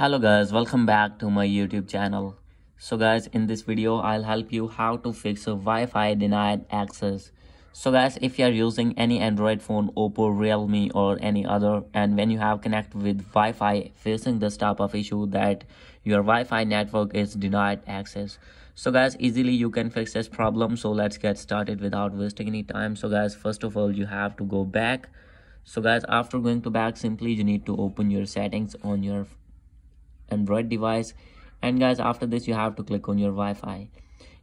hello guys welcome back to my youtube channel. So guys in this video i'll help you how to fix a wi-fi denied access. So guys if you are using any android phone oppo realme or any other and when you have connect with wi-fi facing this type of issue that your wi-fi network is denied access. So guys easily you can fix this problem. So let's get started without wasting any time. So guys first of all you have to go back. So guys after going to back simply you need to open your settings on your android device. And guys after this you have to click on your wi-fi.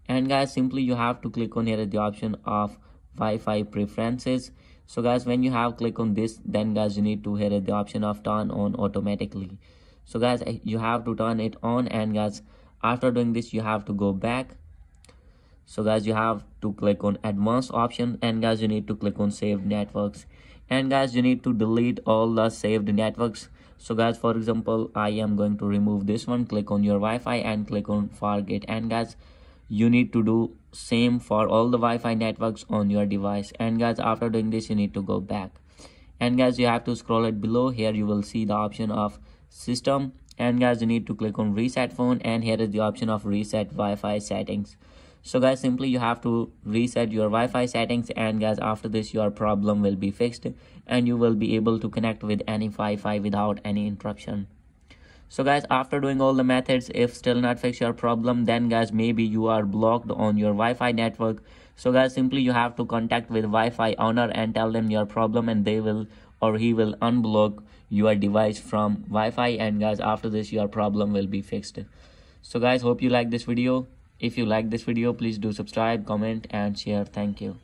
And guys simply you have to click on here the option of wi-fi preferences. So guys when you have click on this then guys you need to hit the option of turn on automatically. So guys eh, you have to turn it on. And guys after doing this you have to go back. So guys you have to click on advanced option. And guys you need to click on saved networks. And guys you need to delete all the saved networks so guys for example i am going to remove this one. Click on your wi-fi and click on forget and guys you need to do same for all the wi-fi networks on your device. And guys after doing this you need to go back. And guys you have to scroll it below. Here you will see the option of system. And guys you need to click on reset phone. And here is the option of reset wi-fi settings so guys simply you have to reset your wi-fi settings and guys after this your problem will be fixed and you will be able to connect with any wi-fi without any interruption. So guys after doing all the methods if still not fix your problem then guys maybe you are blocked on your wi-fi network. So guys simply you have to contact with wi-fi owner and tell them your problem and they will or he will unblock your device from wi-fi and guys after this your problem will be fixed. So guys hope you like this video if you like this video please do subscribe comment and share. Thank you